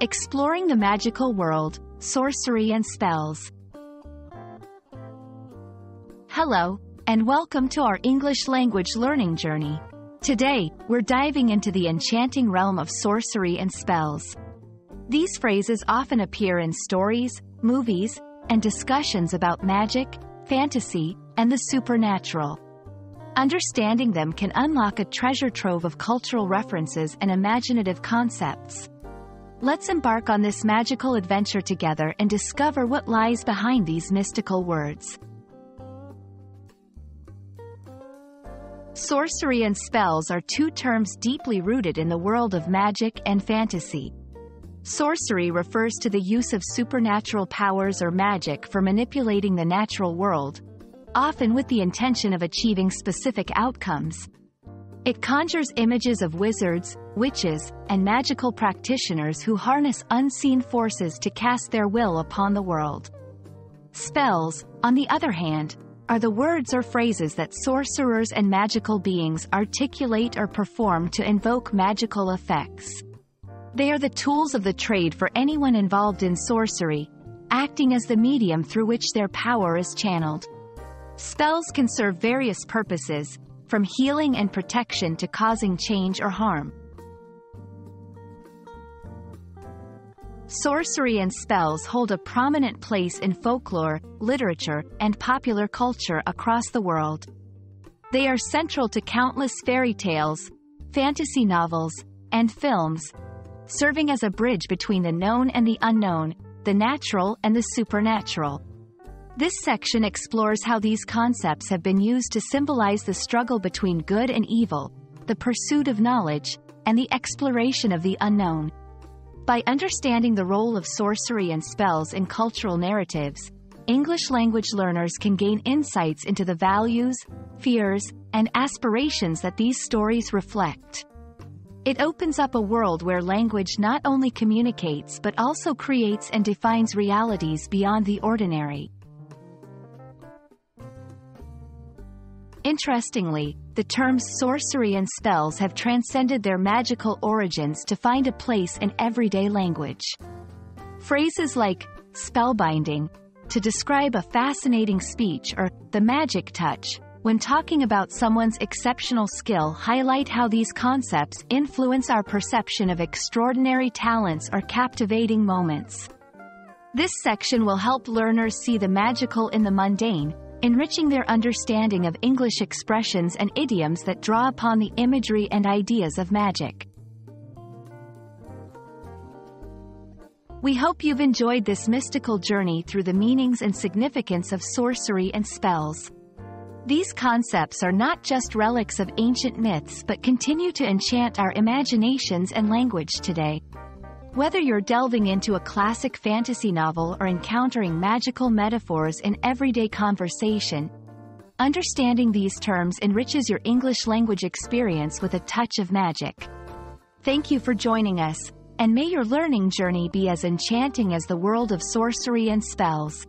Exploring the Magical World, Sorcery and Spells. Hello, and welcome to our English language learning journey. Today, we're diving into the enchanting realm of sorcery and spells. These phrases often appear in stories, movies, and discussions about magic, fantasy, and the supernatural. Understanding them can unlock a treasure trove of cultural references and imaginative concepts. Let's embark on this magical adventure together and discover what lies behind these mystical words. Sorcery and spells are two terms deeply rooted in the world of magic and fantasy. Sorcery refers to the use of supernatural powers or magic for manipulating the natural world, often with the intention of achieving specific outcomes. It conjures images of wizards, witches, and magical practitioners who harness unseen forces to cast their will upon the world. Spells, on the other hand, are the words or phrases that sorcerers and magical beings articulate or perform to invoke magical effects. They are the tools of the trade for anyone involved in sorcery, acting as the medium through which their power is channeled. Spells can serve various purposes, from healing and protection to causing change or harm. Sorcery and spells hold a prominent place in folklore, literature, and popular culture across the world. They are central to countless fairy tales, fantasy novels, and films, serving as a bridge between the known and the unknown, the natural and the supernatural. This section explores how these concepts have been used to symbolize the struggle between good and evil, the pursuit of knowledge, and the exploration of the unknown. By understanding the role of sorcery and spells in cultural narratives, English language learners can gain insights into the values, fears, and aspirations that these stories reflect. It opens up a world where language not only communicates but also creates and defines realities beyond the ordinary. Interestingly, the terms sorcery and spells have transcended their magical origins to find a place in everyday language. Phrases like spellbinding to describe a fascinating speech or the magic touch when talking about someone's exceptional skill highlight how these concepts influence our perception of extraordinary talents or captivating moments. This section will help learners see the magical in the mundane, enriching their understanding of English expressions and idioms that draw upon the imagery and ideas of magic. We hope you've enjoyed this mystical journey through the meanings and significance of sorcery and spells. These concepts are not just relics of ancient myths but continue to enchant our imaginations and language today. Whether you're delving into a classic fantasy novel or encountering magical metaphors in everyday conversation, understanding these terms enriches your English language experience with a touch of magic. Thank you for joining us, and may your learning journey be as enchanting as the world of sorcery and spells.